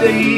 day.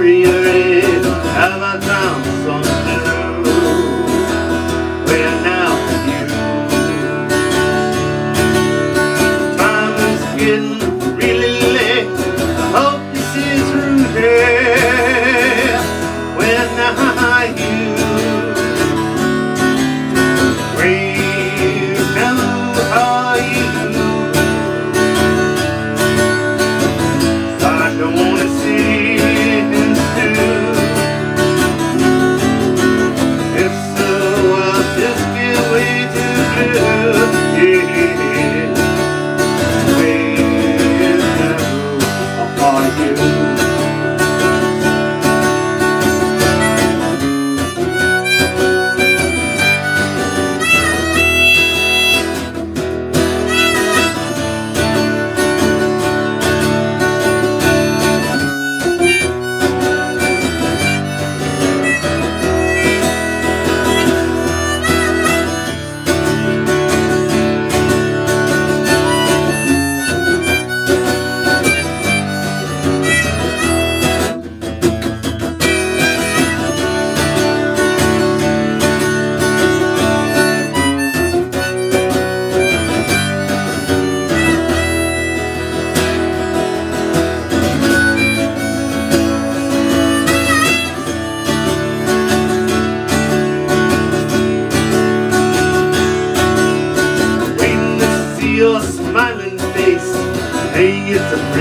Have a time.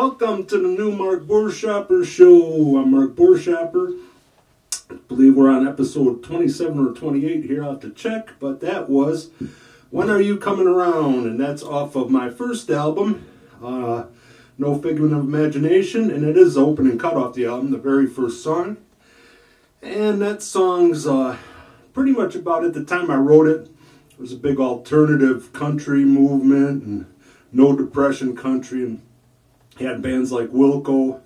Welcome to the new Mark Buerschaper Show. I'm Mark Buerschaper. I believe we're on episode 27 or 28 here. I'll have to check, but that was When Are You Coming Around? And that's off of my first album, uh, No Figment of Imagination, and it is the opening cut off the album, the very first song. And that song's uh, pretty much about at the time I wrote it. It was a big alternative country movement and no depression country and he had bands like Wilco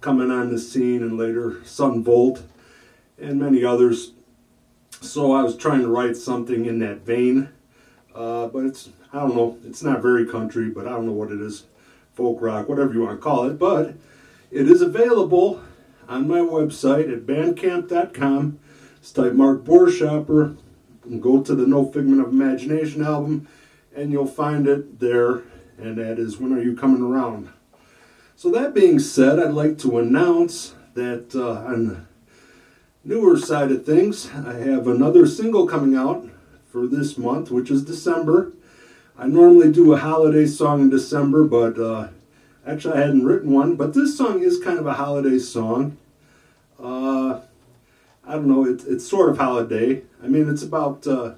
coming on the scene and later Son Volt and many others. So I was trying to write something in that vein. Uh, but it's, I don't know, it's not very country, but I don't know what it is. Folk rock, whatever you want to call it. But it is available on my website at bandcamp.com. Just type Mark Buerschaper and go to the No Figment of Imagination album, and you'll find it there. And that is When Are You Coming Around? So, that being said, I'd like to announce that uh, on the newer side of things, I have another single coming out for this month, which is December. I normally do a holiday song in December, but uh, actually I hadn't written one. But this song is kind of a holiday song. Uh, I don't know, it, it's sort of holiday. I mean, it's about uh,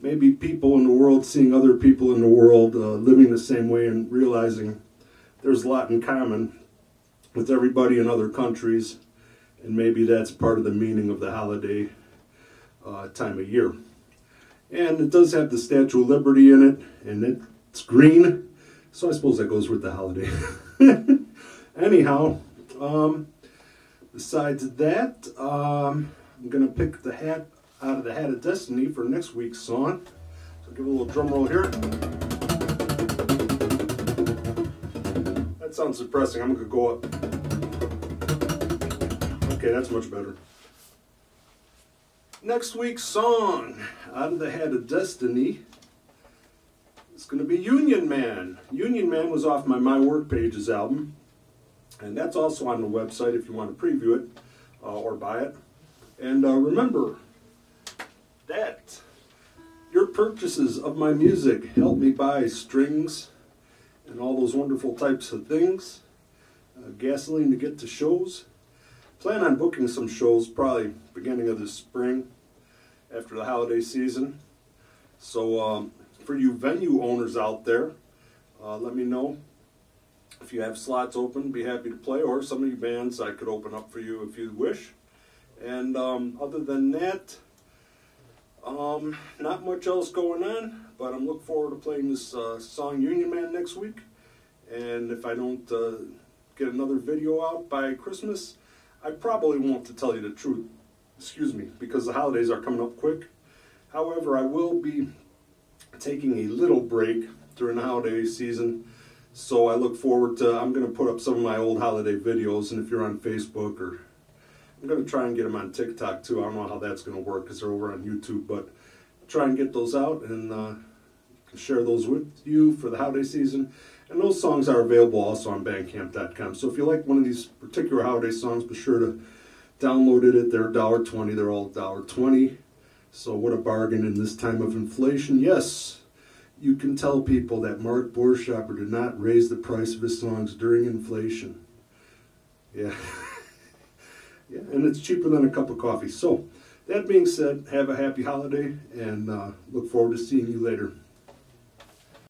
maybe people in the world seeing other people in the world uh, living the same way and realizing there's a lot in common with everybody in other countries. And maybe that's part of the meaning of the holiday uh, time of year. And it does have the Statue of Liberty in it, and it's green, so I suppose that goes with the holiday. Anyhow, um, besides that, um, I'm going to pick the hat out of the Hat of Destiny for next week's song. So give a little drum roll here. Sounds depressing. I'm going to go up. Okay, that's much better. Next week's song out of the head of Destiny is going to be Union Man. Union Man was off my My Work Pages album, and that's also on the website if you want to preview it uh, or buy it. And uh, remember that your purchases of my music help me buy strings and all those wonderful types of things, uh, gasoline to get to shows. Plan on booking some shows probably beginning of the spring after the holiday season. So um, for you venue owners out there, uh, let me know if you have slots open. Be happy to play, or some of you bands I could open up for you if you wish. And um, other than that, um, not much else going on, but I'm looking forward to playing this uh, song Union Man next week. And if I don't uh, get another video out by Christmas, I probably won't, to tell you the truth. Excuse me, because the holidays are coming up quick. However, I will be taking a little break during the holiday season. So I look forward to, I'm going to put up some of my old holiday videos, and if you're on Facebook or I'm going to try and get them on TikTok too. I don't know how that's going to work because they're over on YouTube, but try and get those out and uh, share those with you for the holiday season. And those songs are available also on Bandcamp.com. So if you like one of these particular holiday songs, be sure to download it at their $1.20. They're all $1.20. So what a bargain in this time of inflation. Yes, you can tell people that Mark Buerschaper did not raise the price of his songs during inflation. Yeah. Yeah, and it's cheaper than a cup of coffee. So, that being said, have a happy holiday and uh, look forward to seeing you later.